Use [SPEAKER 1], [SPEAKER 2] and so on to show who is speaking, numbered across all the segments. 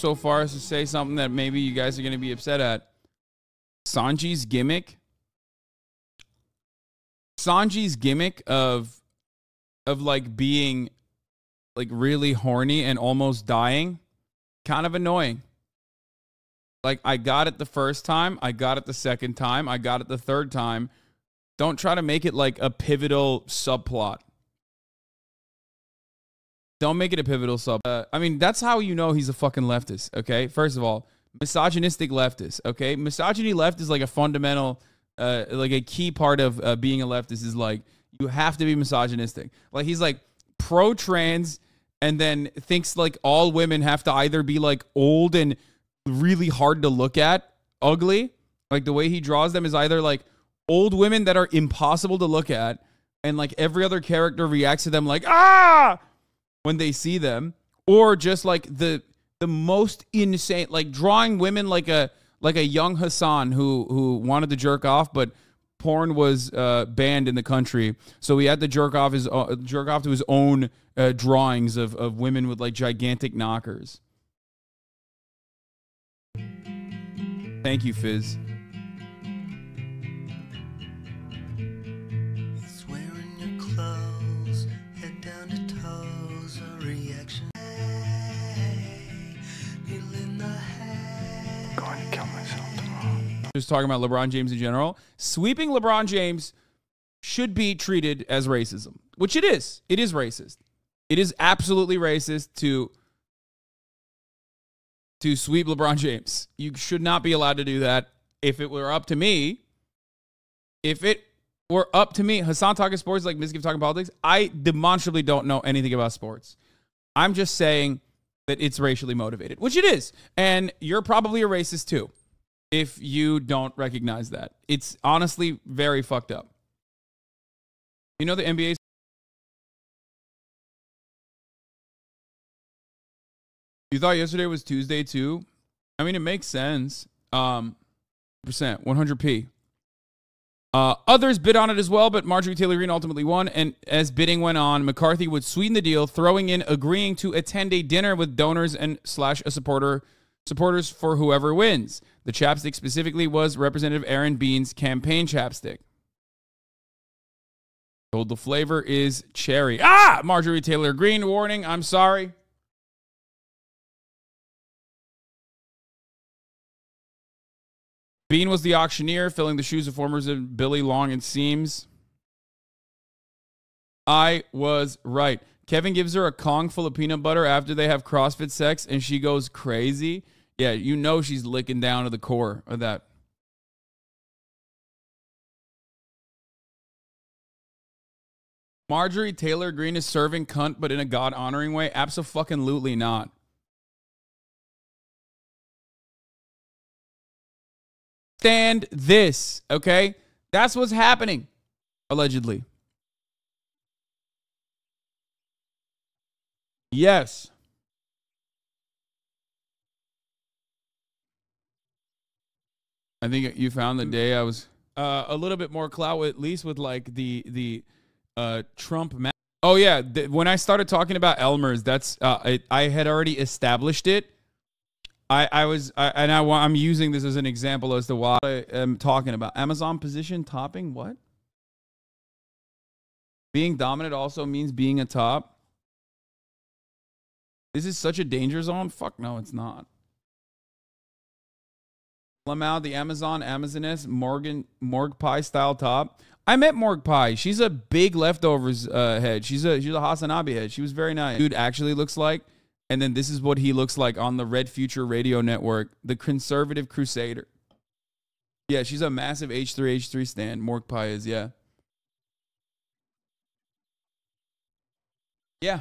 [SPEAKER 1] so far as to say something that maybe you guys are going to be upset at. Sanji's gimmick. Sanji's gimmick of of like being like really horny and almost dying kind of annoying. Like I got it the first time, I got it the second time, I got it the third time. Don't try to make it like a pivotal subplot. Don't make it a pivotal sub. Uh, I mean, that's how you know he's a fucking leftist, okay? First of all, misogynistic leftist, okay? Misogyny left is like a fundamental, uh, like a key part of uh, being a leftist is like, you have to be misogynistic. Like, he's like pro trans and then thinks like all women have to either be like old and really hard to look at, ugly. Like, the way he draws them is either like old women that are impossible to look at, and like every other character reacts to them like, ah! When they see them or just like the the most insane like drawing women like a like a young Hassan who who wanted to jerk off but porn was uh, banned in the country. So he had to jerk off his uh, jerk off to his own uh, drawings of of women with like gigantic knockers. Thank you fizz talking about LeBron James in general, sweeping LeBron James should be treated as racism, which it is. It is racist. It is absolutely racist to to sweep LeBron James. You should not be allowed to do that. If it were up to me, if it were up to me, Hassan talking sports like Mizkif talking politics, I demonstrably don't know anything about sports. I'm just saying that it's racially motivated, which it is. And you're probably a racist too if you don't recognize that. It's honestly very fucked up. You know the NBA You thought yesterday was Tuesday too? I mean, it makes sense. Um, percent, 100p. Uh, others bid on it as well, but Marjorie Taylor Greene ultimately won. And as bidding went on, McCarthy would sweeten the deal, throwing in agreeing to attend a dinner with donors and slash a supporter supporters for whoever wins. The chapstick specifically was Representative Aaron Bean's campaign chapstick. Told the flavor is cherry. Ah, Marjorie Taylor Greene. warning. I'm sorry. Bean was the auctioneer, filling the shoes of formers of Billy Long and Seams. I was right. Kevin gives her a Kong full of peanut butter after they have CrossFit sex and she goes crazy. Yeah, you know she's licking down to the core of that. Marjorie Taylor Greene is serving cunt, but in a God honoring way? Absolutely not. Stand this, okay? That's what's happening, allegedly. Yes. I think you found the day I was uh, a little bit more clout, at least with like the the uh, Trump. Ma- oh yeah, th- when I started talking about Elmer's, that's uh, I, I had already established it. I I was I, and I I'm using this as an example as to why I am talking about Amazon position topping. What? Being dominant also means being a top. This is such a danger zone. Fuck no, it's not. Lamau, the Amazon, Amazoness, Morgan, Morg Pie style top. I met Morg Pie. She's a big leftovers uh, head. She's a she's a Hasanabi head. She was very nice. Dude actually looks like, and then this is what he looks like on the Red Future Radio Network, the conservative crusader. Yeah, she's a massive H3 H3 stand. Morg Pie is, yeah. Yeah.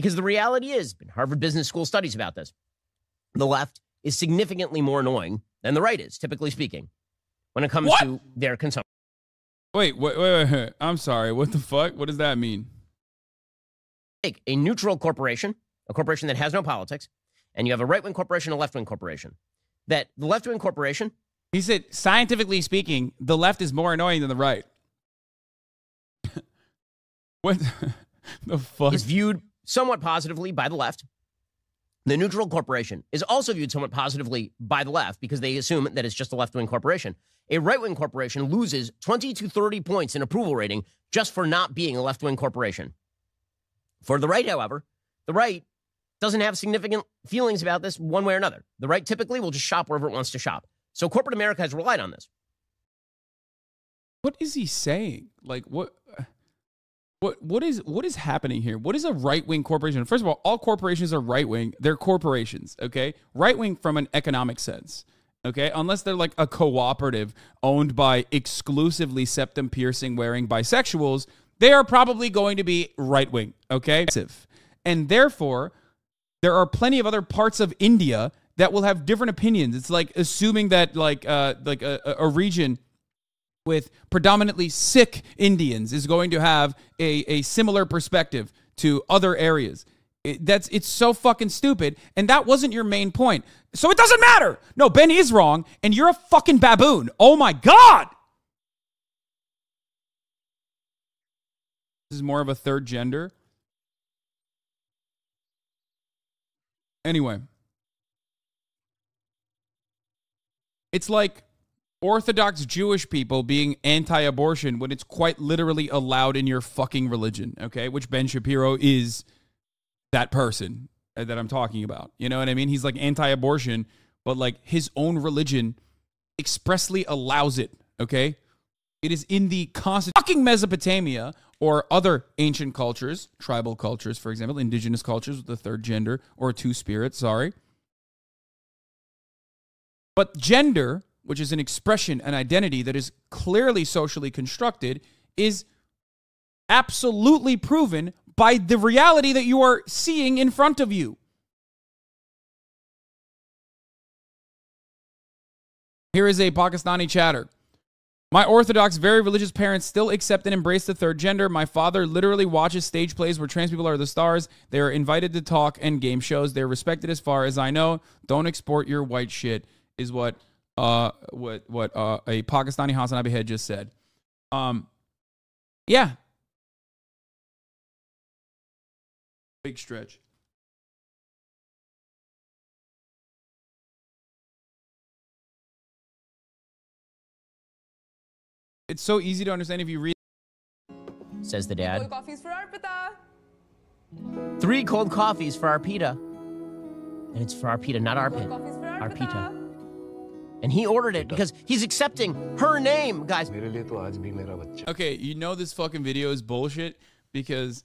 [SPEAKER 2] Because the reality is, and Harvard Business School studies about this, the left is significantly more annoying than the right is, typically speaking, when it comes
[SPEAKER 1] What?
[SPEAKER 2] to their consumption.
[SPEAKER 1] Wait, wait, wait, wait, wait. I'm sorry. What the fuck? What does that mean?
[SPEAKER 2] Take a neutral corporation, a corporation that has no politics, and you have a right wing corporation, a left wing corporation. That the left wing corporation
[SPEAKER 1] He said, scientifically speaking, the left is more annoying than the right. what the fuck?
[SPEAKER 2] is viewed somewhat positively by the left. The neutral corporation is also viewed somewhat positively by the left because they assume that it's just a left wing corporation. A right wing corporation loses 20 to 30 points in approval rating just for not being a left wing corporation. For the right, however, the right doesn't have significant feelings about this one way or another. The right typically will just shop wherever it wants to shop. So corporate America has relied on this.
[SPEAKER 1] what is he saying? Like what? What what is what is happening here? What is a right wing corporation? First of all, all corporations are right wing. They're corporations, okay? Right wing from an economic sense, okay? Unless they're like a cooperative owned by exclusively septum piercing wearing bisexuals, they are probably going to be right wing, okay? And therefore, there are plenty of other parts of India that will have different opinions. It's like assuming that like uh like a, a region with predominantly Sikh Indians is going to have a, a similar perspective to other areas. It, that's it's so fucking stupid, and that wasn't your main point. So it doesn't matter. No, Ben is wrong, and you're a fucking baboon. Oh my god. This is more of a third gender. Anyway, it's like Orthodox Jewish people being anti abortion when it's quite literally allowed in your fucking religion, okay? Which Ben Shapiro is that person uh, that I'm talking about. You know what I mean? He's like anti abortion, but like his own religion expressly allows it, okay? It is in the constant fucking Mesopotamia or other ancient cultures, tribal cultures, for example, indigenous cultures with the third gender or two spirits, sorry. But gender, which is an expression, an identity that is clearly socially constructed, is absolutely proven by the reality that you are seeing in front of you. Here is a Pakistani chatter. My Orthodox, very religious parents still accept and embrace the third gender. My father literally watches stage plays where trans people are the stars. They are invited to talk and game shows. They're respected as far as I know. Don't export your white shit, is what uh what what uh a Pakistani Hasanabi head just said. Um yeah. Big stretch. It's so easy to understand if you read
[SPEAKER 2] Says the
[SPEAKER 3] Cold
[SPEAKER 2] dad.
[SPEAKER 3] coffees for Arpita.
[SPEAKER 2] Three cold coffees for Arpita. And it's for Arpita, not
[SPEAKER 3] Cold
[SPEAKER 2] Arpit.
[SPEAKER 3] coffees for
[SPEAKER 2] Arpita. And he ordered it because he's accepting her name, guys.
[SPEAKER 1] Okay, you know this fucking video is bullshit because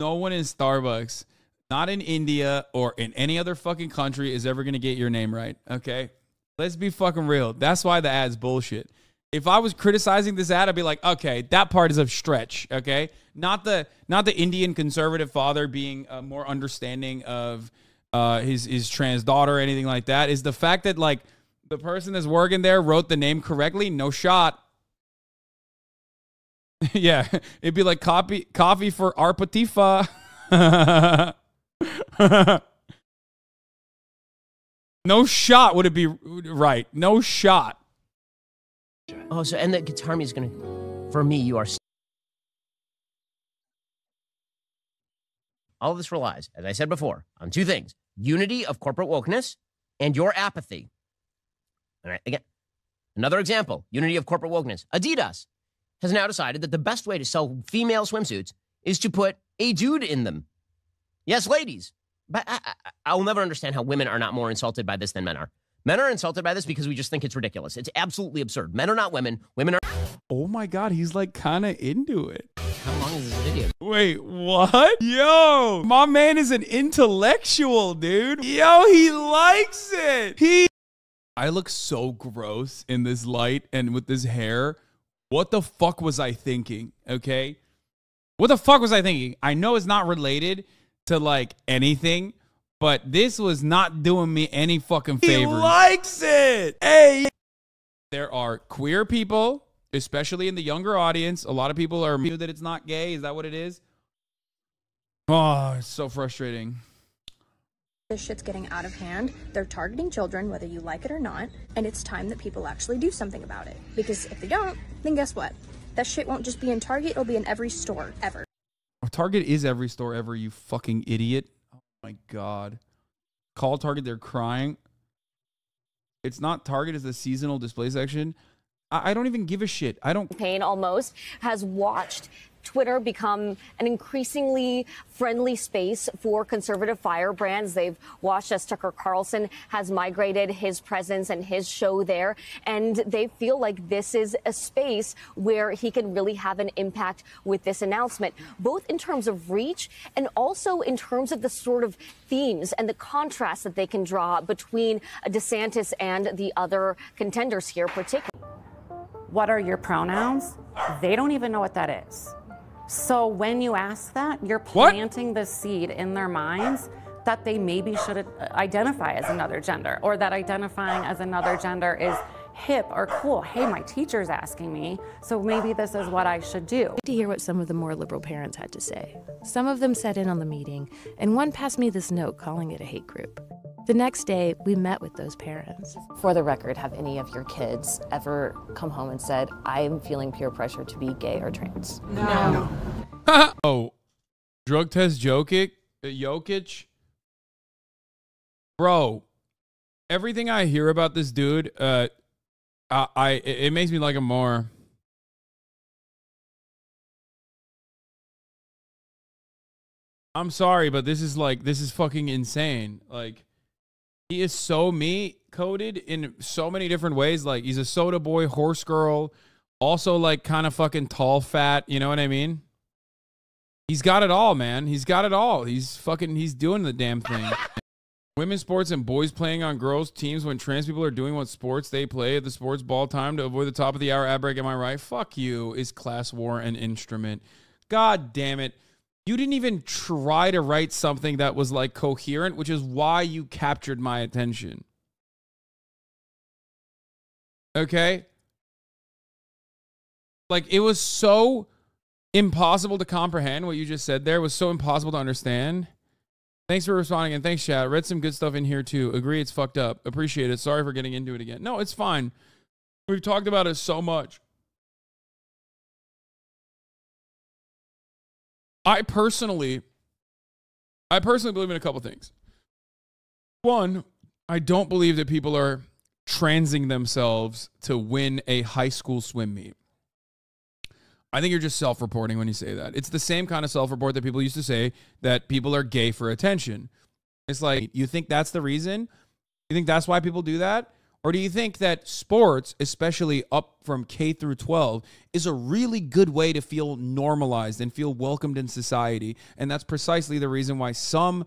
[SPEAKER 1] no one in Starbucks, not in India or in any other fucking country, is ever gonna get your name right. Okay? Let's be fucking real. That's why the ad's bullshit. If I was criticizing this ad, I'd be like, okay, that part is a stretch. Okay, not the not the Indian conservative father being uh, more understanding of uh, his his trans daughter or anything like that. Is the fact that like the person that's working there wrote the name correctly? No shot. yeah, it'd be like copy coffee for Arpatifa. no shot would it be right. No shot.
[SPEAKER 2] Oh, so and the guitar is gonna. For me, you are. All of this relies, as I said before, on two things: unity of corporate wokeness and your apathy. All right, again, another example: unity of corporate wokeness. Adidas has now decided that the best way to sell female swimsuits is to put a dude in them. Yes, ladies. But I, I, I will never understand how women are not more insulted by this than men are. Men are insulted by this because we just think it's ridiculous. It's absolutely absurd. Men are not women. Women are.
[SPEAKER 1] Oh my god, he's like kind of into it.
[SPEAKER 2] How long is this video?
[SPEAKER 1] Wait, what? Yo, my man is an intellectual, dude. Yo, he likes it. He I look so gross in this light and with this hair. What the fuck was I thinking? Okay? What the fuck was I thinking? I know it's not related to like anything, but this was not doing me any fucking favors. He likes it. Hey. There are queer people, especially in the younger audience. A lot of people are that it's not gay. Is that what it is? Oh, it's so frustrating.
[SPEAKER 3] This shit's getting out of hand. They're targeting children, whether you like it or not, and it's time that people actually do something about it. Because if they don't, then guess what? That shit won't just be in Target, it'll be in every store ever.
[SPEAKER 1] Target is every store ever, you fucking idiot. Oh my god. Call Target, they're crying. It's not Target, it's the seasonal display section. I, I don't even give a shit. I don't
[SPEAKER 4] Pain almost has watched Twitter become an increasingly friendly space for conservative firebrands. They've watched as Tucker Carlson has migrated his presence and his show there, and they feel like this is a space where he can really have an impact with this announcement, both in terms of reach and also in terms of the sort of themes and the contrast that they can draw between DeSantis and the other contenders here, particularly.
[SPEAKER 5] what are your pronouns? They don't even know what that is. So when you ask that, you're
[SPEAKER 1] What?
[SPEAKER 5] planting the seed in their minds that they maybe should identify as another gender or that identifying as another gender is hip or cool. Hey, my teacher's asking me, so maybe this is what I should do.
[SPEAKER 6] to hear what some of the more liberal parents had to say. Some of them sat in on the meeting, and one passed me this note calling it a hate group. The next day, we met with those parents.
[SPEAKER 7] For the record, have any of your kids ever come home and said, I'm feeling peer pressure to be gay or trans? No.
[SPEAKER 1] Oh, drug test Jokic, uh, Jokic, bro. Everything I hear about this dude, uh, I, I it it makes me like him more. I'm sorry, but this is like this is fucking insane. Like he is so me coded in so many different ways. Like he's a soda boy, horse girl, also like kind of fucking tall, fat. You know what I mean? He's got it all, man. He's got it all. He's fucking. He's doing the damn thing. Women's sports and boys playing on girls' teams when trans people are doing what sports they play at the sports ball time to avoid the top of the hour ad break. Am I right? Fuck you. Is class war an instrument? God damn it. You didn't even try to write something that was like coherent, which is why you captured my attention. Okay? Like it was so impossible to comprehend what you just said there. It was so impossible to understand. Thanks for responding and thanks, chat. Read some good stuff in here too. Agree it's fucked up. Appreciate it. Sorry for getting into it again. No, it's fine. We've talked about it so much. I personally, I personally believe in a couple things. One, I don't believe that people are transing themselves to win a high school swim meet. I think you're just self reporting when you say that. It's the same kind of self report that people used to say that people are gay for attention. It's like, you think that's the reason? You think that's why people do that? Or do you think that sports, especially up from K through 12, is a really good way to feel normalized and feel welcomed in society? And that's precisely the reason why some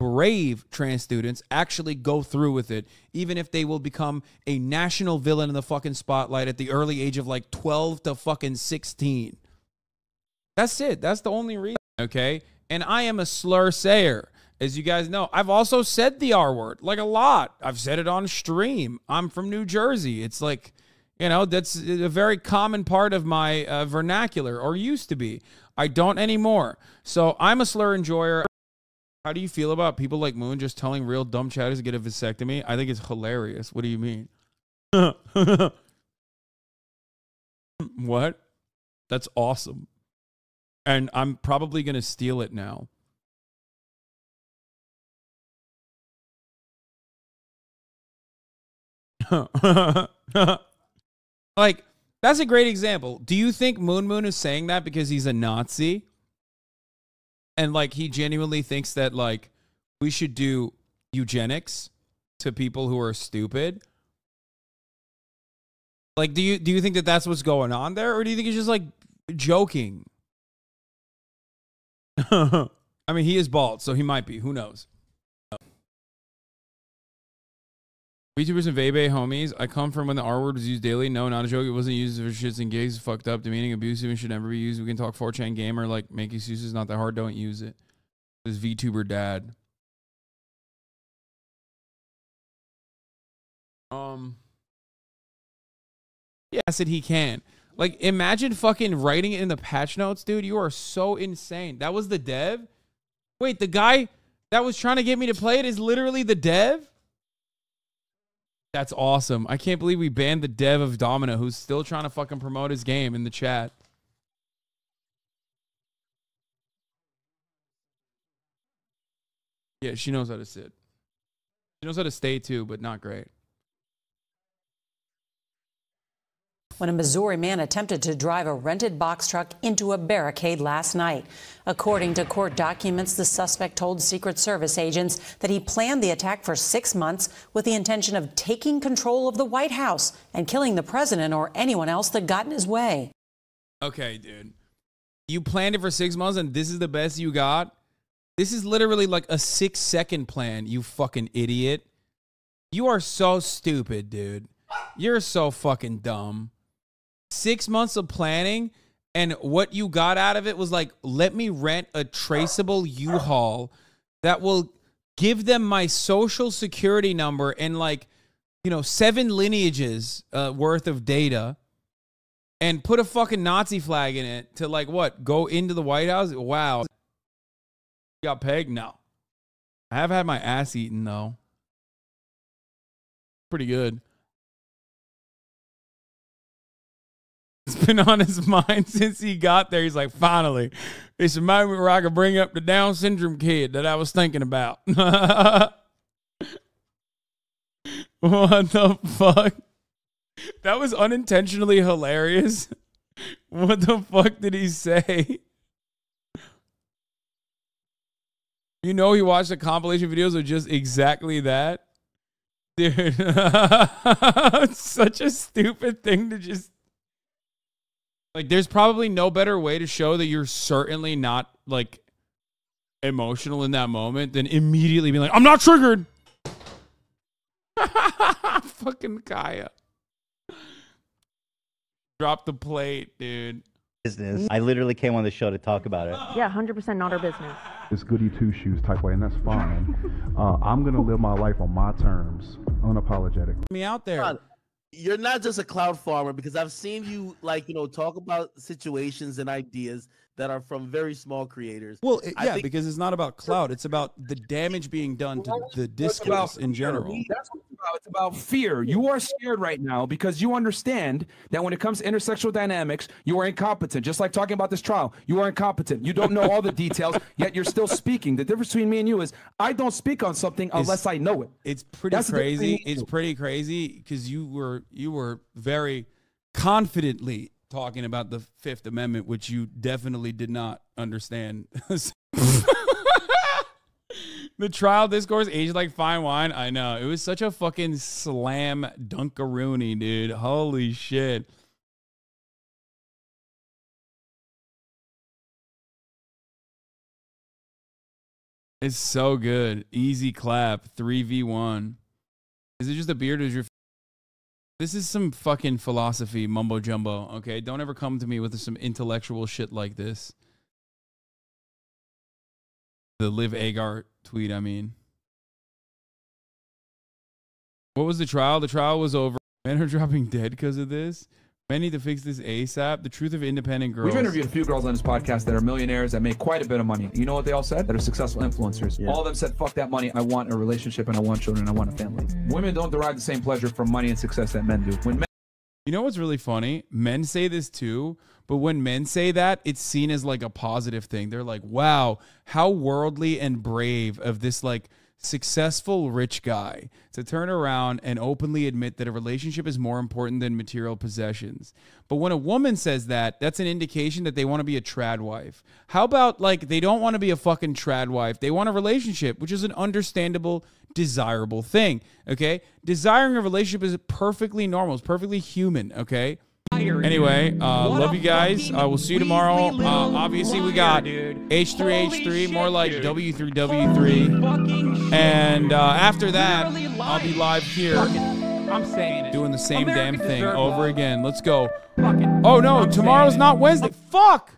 [SPEAKER 1] brave trans students actually go through with it, even if they will become a national villain in the fucking spotlight at the early age of like 12 to fucking 16. That's it. That's the only reason. Okay. And I am a slur sayer. As you guys know, I've also said the R word like a lot. I've said it on stream. I'm from New Jersey. It's like, you know, that's a very common part of my uh, vernacular or used to be. I don't anymore. So I'm a slur enjoyer. How do you feel about people like Moon just telling real dumb chatters to get a vasectomy? I think it's hilarious. What do you mean? what? That's awesome. And I'm probably going to steal it now. like, that's a great example. Do you think Moon Moon is saying that because he's a Nazi? And like he genuinely thinks that like we should do eugenics to people who are stupid? Like do you do you think that that's what's going on there or do you think he's just like joking? I mean, he is bald, so he might be. Who knows? VTubers and Vebe homies. I come from when the R word was used daily. No, not a joke. It wasn't used for shits and gigs. Fucked up, demeaning, abusive, and should never be used. We can talk 4chan gamer, like make excuses. Not that hard. Don't use it. This VTuber dad. Um. Yeah, I said he can. Like, imagine fucking writing it in the patch notes, dude. You are so insane. That was the dev. Wait, the guy, that was trying to get me to play it is literally the dev? That's awesome. I can't believe we banned the dev of Domino who's still trying to fucking promote his game in the chat. Yeah, she knows how to sit. She knows how to stay too, but not great.
[SPEAKER 8] When a Missouri man attempted to drive a rented box truck into a barricade last night. According to court documents, the suspect told Secret Service agents that he planned the attack for six months with the intention of taking control of the White House and killing the president or anyone else that got in his way.
[SPEAKER 1] Okay, dude. You planned it for six months and this is the best you got? This is literally like a six second plan, you fucking idiot. You are so stupid, dude. You're so fucking dumb. Six months of planning, and what you got out of it was like, let me rent a traceable U Haul that will give them my social security number and like, you know, seven lineages uh, worth of data and put a fucking Nazi flag in it to like what? Go into the White House? Wow. Got pegged? No. I have had my ass eaten though. Pretty good. It's been on his mind since he got there. He's like, finally, it's a moment where I can bring up the Down syndrome kid that I was thinking about. what the fuck? That was unintentionally hilarious. What the fuck did he say? You know, he watched the compilation videos of just exactly that. Dude, such a stupid thing to just like. There's probably no better way to show that you're certainly not like emotional in that moment than immediately being like, "I'm not triggered." Fucking Kaya. Drop the plate, dude.
[SPEAKER 9] business. I literally came on the show to talk about it.
[SPEAKER 10] Yeah, 100% not our business.
[SPEAKER 11] It's goody two shoes type way, and that's fine. uh, I'm gonna live my life on my terms, unapologetic.
[SPEAKER 1] Me out there.
[SPEAKER 12] You're not just a clout farmer because I've seen you like you know talk about situations and ideas that are from very small creators.
[SPEAKER 1] Well, it- yeah,
[SPEAKER 12] think-
[SPEAKER 1] because it's not about clout. It's about the damage being done to the discourse in general.
[SPEAKER 13] That's what it's about. It's about fear. You are scared right now because you understand that when it comes to intersexual dynamics, you are incompetent. Just like talking about this trial, you are incompetent. You don't know all the details, yet you're still speaking. The difference between me and you is I don't speak on something unless I know it.
[SPEAKER 1] It's pretty
[SPEAKER 13] That's
[SPEAKER 1] crazy.
[SPEAKER 13] between me and
[SPEAKER 1] It's pretty crazy because you were you were very confidently talking about the Fifth Amendment, which you definitely did not understand. the trial discourse aged like fine wine. I know it was such a fucking slam dunkaroony, dude. Holy shit. It's so good. Easy clap. 3v1. Is it just a beard or is your this is some fucking philosophy mumbo jumbo, okay? Don't ever come to me with some intellectual shit like this. The Liv Agar tweet, I mean. What was the trial? The trial was over. Men are dropping dead because of this. Men need to fix this ASAP. The truth of independent girls.
[SPEAKER 13] We've interviewed a few girls on this podcast that are millionaires that make quite a bit of money. You know what they all said? That are successful influencers. All of them said, fuck that money. I want a relationship and I want children. and I want a family. Women don't derive the same pleasure from money and success that men do. When men
[SPEAKER 1] You know what's really funny? Men say this too, but when men say that, it's seen as like a positive thing. They're like, wow, how worldly and brave of this like successful rich guy to turn around and openly admit that a relationship is more important than material possessions. But when a woman says that, that's an indication that they want to be a trad wife. How about like they don't want to be a fucking trad wife? They want a relationship, which is an understandable, desirable thing. Okay. Desiring a relationship is perfectly normal, it's perfectly human. Okay. Anyway, uh, love you guys. Uh, we'll see you tomorrow. Uh, obviously, we got H3H3, more like W3W3. And uh, after that, I'll be live here
[SPEAKER 14] I'm saying it.
[SPEAKER 1] doing the same damn thing over again. Let's go.
[SPEAKER 14] Fucking-
[SPEAKER 1] Oh, no, tomorrow's not. Wednesday. Fuck.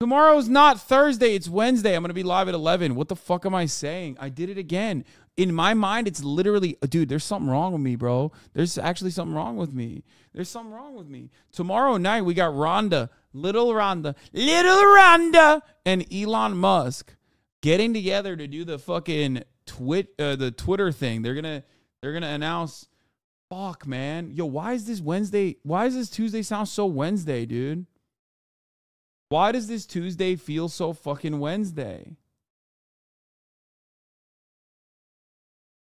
[SPEAKER 1] Tomorrow's not Thursday. It's Wednesday. I'm going to be live at 11. What the fuck am I saying? I did it again. In my mind, it's literally, dude, there's something wrong with me, bro. There's actually something wrong with me. There's something wrong with me. Tomorrow night, we got Rhonda, little Rhonda, little Rhonda, and Elon Musk getting together to do the fucking twit uh, the Twitter thing. They're gonna they're gonna announce. Fuck, man. Yo, why is this Wednesday? Why does this Tuesday sound so Wednesday, dude? Why does this Tuesday feel so fucking Wednesday?